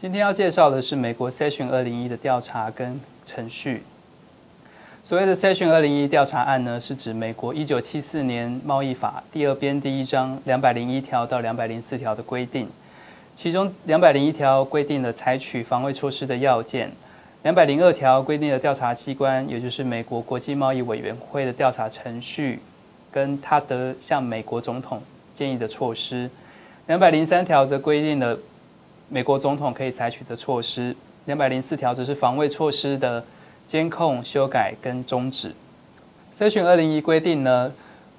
今天要介绍的是美国 Session 二零一的调查跟程序。所谓的 Session 二零一调查案呢，是指美国一九七四年贸易法第二编第一章两百零一条到两百零四条的规定，其中两百零一条规定了采取防卫措施的要件，两百零二条规定了调查机关，也就是美国国际贸易委员会的调查程序，跟他得向美国总统建议的措施，两百零三条则规定了。美国总统可以采取的措施，两百零四条只是防卫措施的监控、修改跟终止。Section 二零一规定呢，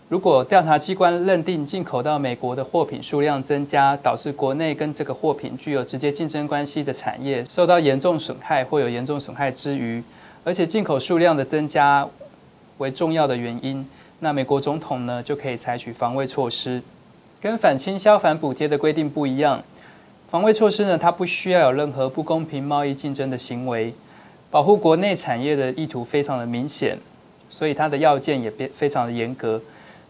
如果调查机关认定进口到美国的货品数量增加，导致国内跟这个货品具有直接竞争关系的产业受到严重损害或有严重损害之余，而且进口数量的增加为重要的原因，那美国总统呢就可以采取防卫措施，跟反倾销、反补贴的规定不一样。防卫措施呢，它不需要有任何不公平贸易竞争的行为，保护国内产业的意图非常的明显，所以它的要件也非非常的严格。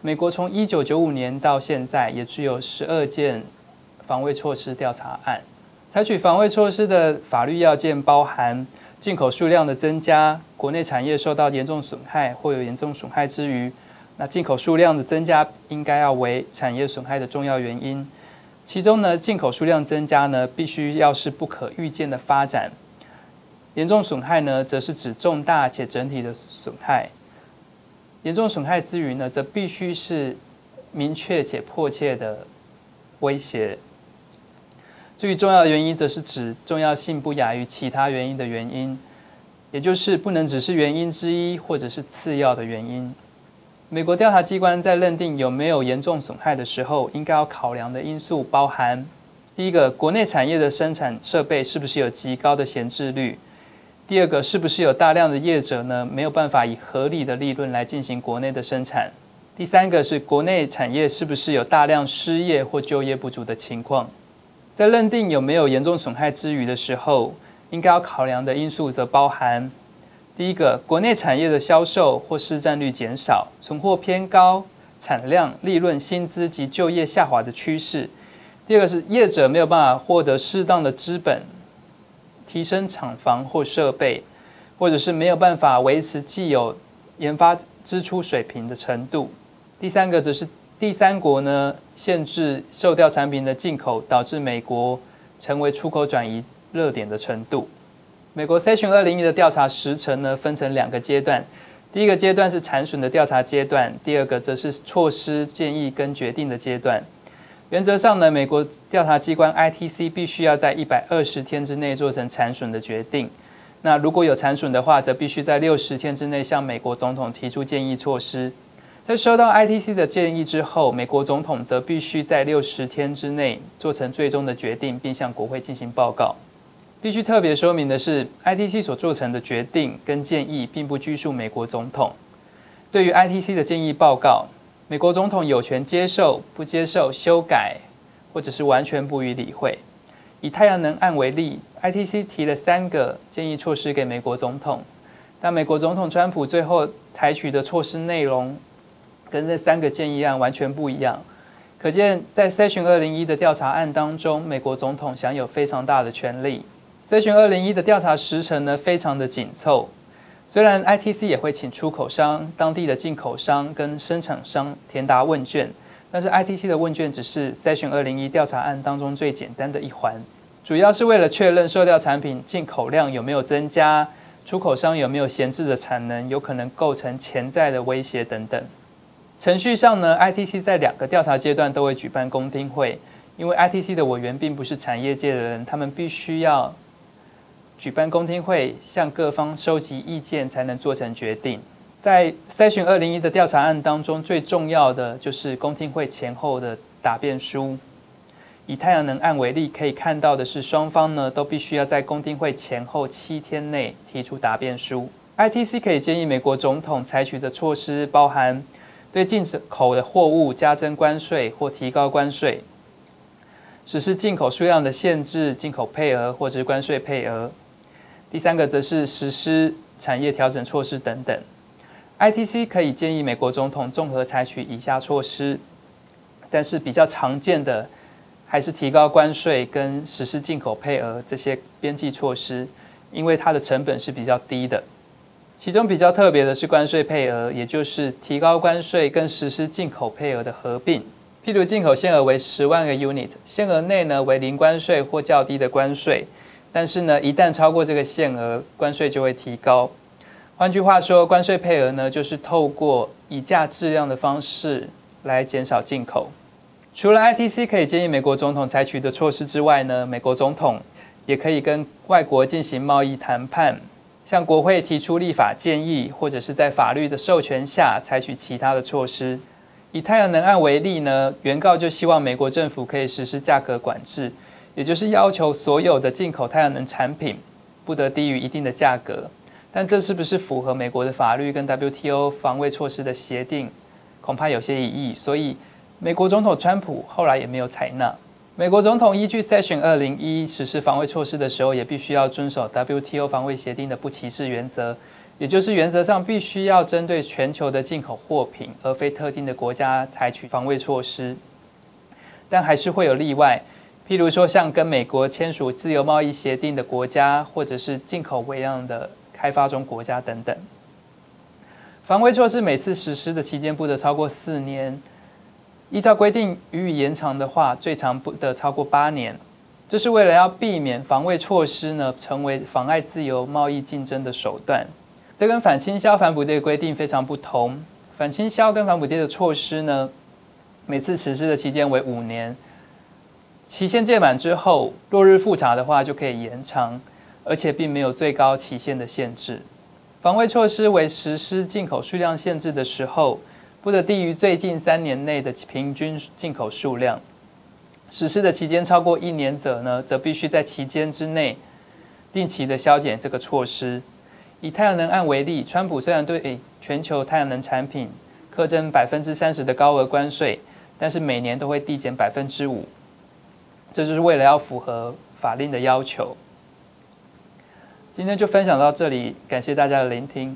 美国从一九九五年到现在，也只有十二件防卫措施调查案。采取防卫措施的法律要件包含进口数量的增加，国内产业受到严重损害或有严重损害之余，那进口数量的增加应该要为产业损害的重要原因。其中呢，进口数量增加呢，必须要是不可预见的发展；严重损害呢，则是指重大且整体的损害。严重损害之余呢，则必须是明确且迫切的威胁。至于重要的原因，则是指重要性不亚于其他原因的原因，也就是不能只是原因之一，或者是次要的原因。美国调查机关在认定有没有严重损害的时候，应该要考量的因素包含：第一个，国内产业的生产设备是不是有极高的闲置率；第二个，是不是有大量的业者呢没有办法以合理的利润来进行国内的生产；第三个是国内产业是不是有大量失业或就业不足的情况。在认定有没有严重损害之余的时候，应该要考量的因素则包含。第一个，国内产业的销售或市占率减少，存货偏高，产量、利润、薪资及就业下滑的趋势。第二个是业者没有办法获得适当的资本，提升厂房或设备，或者是没有办法维持既有研发支出水平的程度。第三个则是第三国呢限制受调产品的进口，导致美国成为出口转移热点的程度。美国 Section 二零一的调查时程呢，分成两个阶段。第一个阶段是产损的调查阶段，第二个则是措施建议跟决定的阶段。原则上呢，美国调查机关 ITC 必须要在一百二十天之内做成产损的决定。那如果有产损的话，则必须在六十天之内向美国总统提出建议措施。在收到 ITC 的建议之后，美国总统则必须在六十天之内做成最终的决定，并向国会进行报告。必须特别说明的是，ITC 所做成的决定跟建议，并不拘束美国总统。对于 ITC 的建议报告，美国总统有权接受、不接受、修改，或者是完全不予理会。以太阳能案为例，ITC 提了三个建议措施给美国总统，但美国总统川普最后采取的措施内容，跟这三个建议案完全不一样。可见，在 Session 二零一的调查案当中，美国总统享有非常大的权力。Section 二零一的调查时程呢，非常的紧凑。虽然 ITC 也会请出口商、当地的进口商跟生产商填答问卷，但是 ITC 的问卷只是 Section 二零一调查案当中最简单的一环，主要是为了确认受调产品进口量有没有增加，出口商有没有闲置的产能，有可能构成潜在的威胁等等。程序上呢，ITC 在两个调查阶段都会举办公听会，因为 ITC 的委员并不是产业界的人，他们必须要。举办公听会，向各方收集意见，才能做成决定。在筛选二零一的调查案当中，最重要的就是公听会前后的答辩书。以太阳能案为例，可以看到的是，双方呢都必须要在公听会前后七天内提出答辩书。ITC 可以建议美国总统采取的措施，包含对进口的货物加征关税或提高关税，实施进口数量的限制、进口配额或者关税配额。第三个则是实施产业调整措施等等。ITC 可以建议美国总统综合采取以下措施，但是比较常见的还是提高关税跟实施进口配额这些边际措施，因为它的成本是比较低的。其中比较特别的是关税配额，也就是提高关税跟实施进口配额的合并。譬如进口限额为十万个 unit，限额内呢为零关税或较低的关税，但是呢一旦超过这个限额，关税就会提高。换句话说，关税配额呢就是透过以价质量的方式来减少进口。除了 ITC 可以建议美国总统采取的措施之外呢，美国总统也可以跟外国进行贸易谈判，向国会提出立法建议，或者是在法律的授权下采取其他的措施。以太阳能案为例呢，原告就希望美国政府可以实施价格管制，也就是要求所有的进口太阳能产品不得低于一定的价格。但这是不是符合美国的法律跟 WTO 防卫措施的协定，恐怕有些疑义。所以美国总统川普后来也没有采纳。美国总统依据 Section 二零一实施防卫措施的时候，也必须要遵守 WTO 防卫协定的不歧视原则。也就是原则上必须要针对全球的进口货品，而非特定的国家采取防卫措施，但还是会有例外，譬如说像跟美国签署自由贸易协定的国家，或者是进口微量的开发中国家等等。防卫措施每次实施的期间不得超过四年，依照规定予以延长的话，最长不得超过八年。这是为了要避免防卫措施呢成为妨碍自由贸易竞争的手段。这跟反倾销、反补贴的规定非常不同。反倾销跟反补贴的措施呢，每次实施的期间为五年，期限届满之后，落日复查的话就可以延长，而且并没有最高期限的限制。防卫措施为实施进口数量限制的时候，不得低于最近三年内的平均进口数量。实施的期间超过一年者呢，则必须在期间之内定期的削减这个措施。以太阳能案为例，川普虽然对全球太阳能产品课征百分之三十的高额关税，但是每年都会递减百分之五，这就是为了要符合法令的要求。今天就分享到这里，感谢大家的聆听。